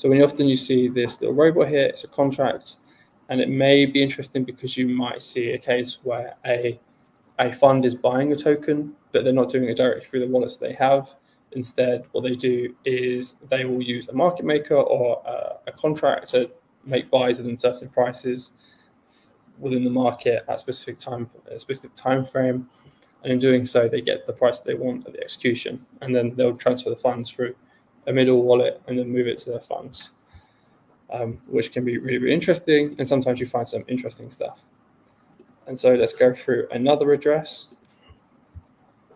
So when often you see this little robot here, it's a contract, and it may be interesting because you might see a case where a a fund is buying a token, but they're not doing it directly through the wallets they have. Instead, what they do is they will use a market maker or a, a contract to make buys within certain prices within the market at specific time, a specific time frame, and in doing so, they get the price they want at the execution, and then they'll transfer the funds through a middle wallet and then move it to their funds, um, which can be really, really interesting. And sometimes you find some interesting stuff. And so let's go through another address.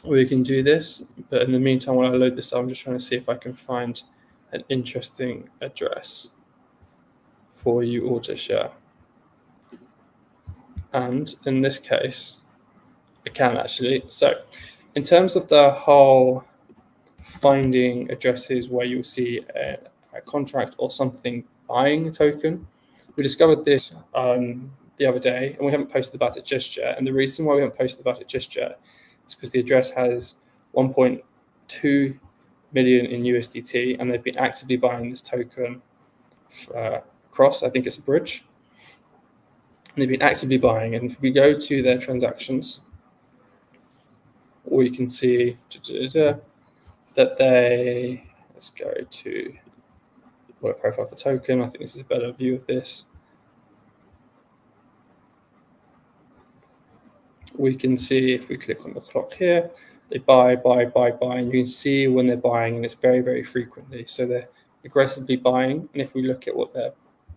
We can do this, but in the meantime, while I load this, I'm just trying to see if I can find an interesting address for you all to share. And in this case, I can actually. So, in terms of the whole finding addresses where you'll see a, a contract or something buying a token, we discovered this um, the other day and we haven't posted about it just yet. And the reason why we haven't posted about it just yet is because the address has 1.2 million in USDT and they've been actively buying this token uh, across, I think it's a bridge. And they've been actively buying. And if we go to their transactions, we can see da, da, da, that they, let's go to wallet profile for token. I think this is a better view of this. We can see if we click on the clock here, they buy, buy, buy, buy, and you can see when they're buying, and it's very, very frequently. So they're aggressively buying. And if we look at what they're,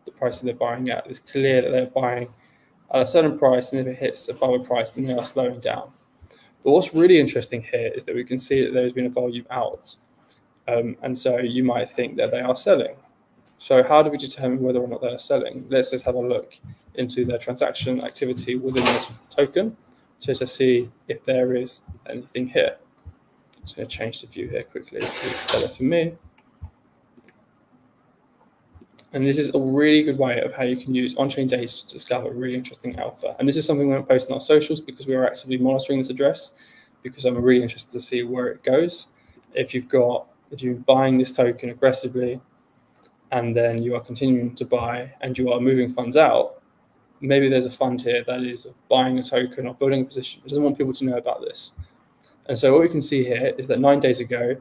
the prices they're buying at, it's clear that they're buying at a certain price, and if it hits above a price, then they are slowing down. But what's really interesting here is that we can see that there's been a volume out. Um, and so you might think that they are selling. So how do we determine whether or not they're selling? Let's just have a look into their transaction activity within this token just to see if there is anything here. I'm just going to change the view here quickly. It's better for me. And this is a really good way of how you can use on-chain data to discover really interesting alpha. And this is something we won't post on our socials because we are actively monitoring this address because I'm really interested to see where it goes. If you've got, if you're buying this token aggressively and then you are continuing to buy and you are moving funds out, maybe there's a fund here that is buying a token or building a position. It doesn't want people to know about this. And so what we can see here is that nine days ago,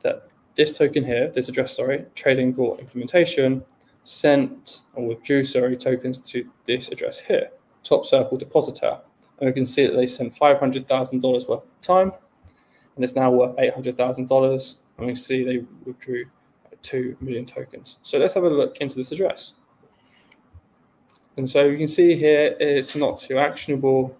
that this token here, this address, sorry, trading for implementation sent or withdrew, sorry, tokens to this address here, Top Circle Depositor. And we can see that they sent $500,000 worth of time, and it's now worth $800,000. And we see they withdrew 2 million tokens. So let's have a look into this address. And so you can see here it's not too actionable.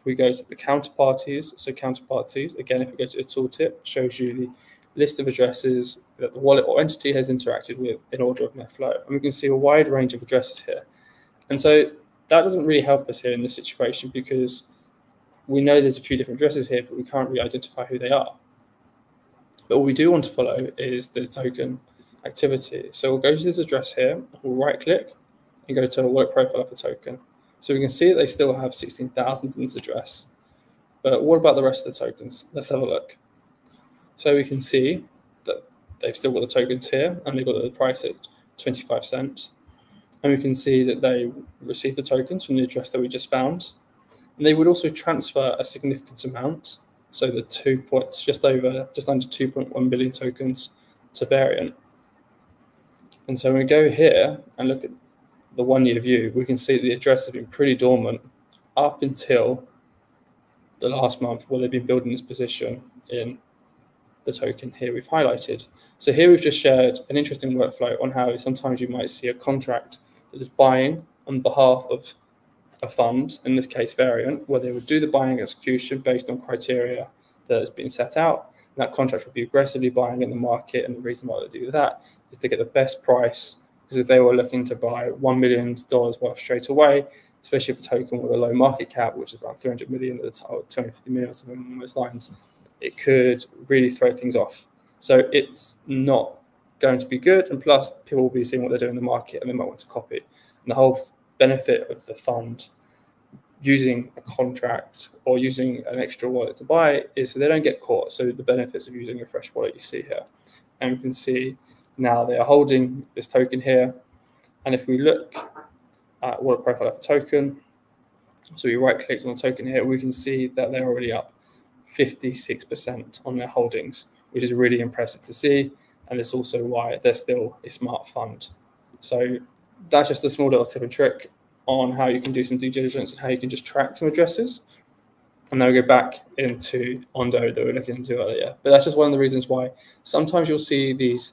If we go to the counterparties, so counterparties, again, if we go to the tooltip, shows you the list of addresses that the wallet or entity has interacted with in order of net flow. And we can see a wide range of addresses here. And so that doesn't really help us here in this situation because we know there's a few different addresses here, but we can't really identify who they are. But what we do want to follow is the token activity. So we'll go to this address here, we'll right click and go to wallet profile of the token. So we can see that they still have 16,000 in this address. But what about the rest of the tokens? Let's have a look. So we can see that they've still got the tokens here and they've got the price at 25 cents. And we can see that they received the tokens from the address that we just found. And they would also transfer a significant amount. So the two points, just over, just under 2.1 billion tokens to Variant. And so when we go here and look at the one year view, we can see the address has been pretty dormant up until the last month where they've been building this position in the token here we've highlighted. So here we've just shared an interesting workflow on how sometimes you might see a contract that is buying on behalf of a fund, in this case Variant, where they would do the buying execution based on criteria that has been set out. And that contract would be aggressively buying in the market. And the reason why they do that is to get the best price. Because if they were looking to buy $1 million worth straight away, especially if a token with a low market cap, which is about 300 million at the time, or 250 million or something along those lines, it could really throw things off. So it's not going to be good. And plus, people will be seeing what they're doing in the market and they might want to copy. And the whole benefit of the fund using a contract or using an extra wallet to buy is so they don't get caught. So the benefits of using a fresh wallet you see here. And you can see Now they are holding this token here. And if we look at wallet profile of the token, so we right clicked on the token here, we can see that they're already up 56% on their holdings, which is really impressive to see. And it's also why they're still a smart fund. So that's just a small little tip and trick on how you can do some due diligence and how you can just track some addresses. And then we'll go back into Ondo that we are looking into earlier. But that's just one of the reasons why sometimes you'll see these